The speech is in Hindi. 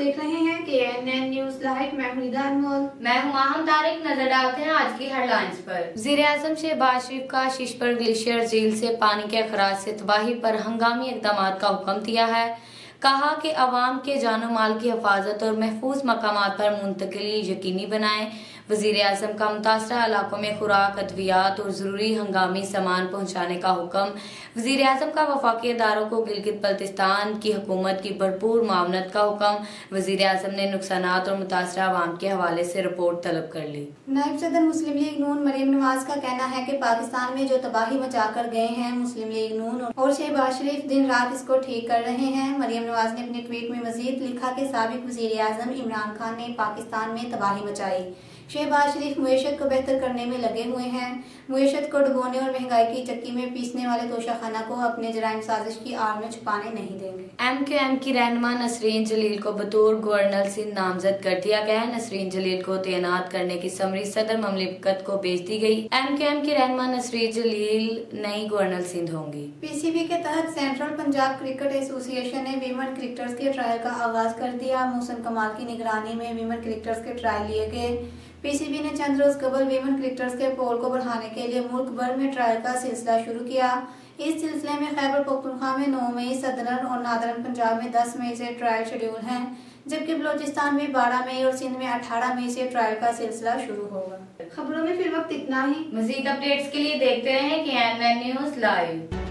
देख रहे हैं के एन एन न्यूज़ लाइव मैं हरीदा अनमोल मैं हूँ आहम तारिक नज़र डालते हैं आज की हेडलाइंस पर। जीर आज़म शहबाज शरीफ का शीश पर ग्लेशियर झील से पानी के अखराज से तबाही पर हंगामी इकदाम का हुक्म दिया है। कहा कि अवाम के जानो माल की हिफाजत और महफूज मकाम पर मुंतकली यकीनी बनाएँ। वज़ीर अजम का मुतासर इलाकों में खुराक, अद्वियात और ज़रूरी हंगामी सामान पहुँचाने का हुक्म। वज़ीर अजम का वफाकी अदारों को गिलगित बल्तिस्तान की हुकूमत की भरपूर मावनत का हुक्म। वज़ीर अजम ने नुकसान और मुतासर आवाम के हवाले से रिपोर्ट तलब कर ली। नायब सदर मुस्लिम लीग नून मरीम नवाज़ का कहना है कि पाकिस्तान में जो तबाही मचा कर गए हैं, मुस्लिम लीग नून और शहबाज शरीफ दिन रात इसको ठीक कर रहे हैं। मरीम नवाज़ ने अपने ट्वीट में मजीद लिखा कि सबक वज़ीर अजम इमरान खान ने पाकिस्तान में तबाही मचाई। शहबाज शरीफ मीशत को बेहतर करने में लगे हुए हैं। मीशत को डुबोने और महँगाई की चक्की में पीसने वाले तोशाखाना को अपने जराइम साजिश की आड़ में छुपाने नहीं देंगे। एम के एम की रहनमा नसरीन जलील को बतौर गवर्नर सिंध नामजद कर दिया गया है। नसरीन जलील को तैनात करने की समरी सदर ममलिकत को भेज दी गई। एम के एम की रहनमा नसरीन जलील नई गवर्नर सिंध होंगी। पी सी बी के तहत सेंट्रल पंजाब क्रिकेट एसोसिएशन ने वीमन क्रिकेटर्स के ट्रायल का आगाज़ कर दिया। मोहसन कमाल की निगरानी में वीमन क्रिकेटर्स के ट्रायल लिए गए। पीसीबी ने चंद रोज कबल वीमेन क्रिकेटर्स के पोल को बढ़ाने के लिए मुल्क भर में ट्रायल का सिलसिला शुरू किया। इस सिलसिले में खैबर पख्तूनख्वा में नौ मई, सदरन और नादरन पंजाब में 10 मई से ट्रायल शेड्यूल हैं, जबकि बलोचिस्तान में 12 मई और सिंध में 18 मई से ट्रायल का सिलसिला शुरू होगा। खबरों में फिर वक्त इतना ही। मजीद अपडेट्स के लिए देखते रहें कि एन न्यूज़ लाइव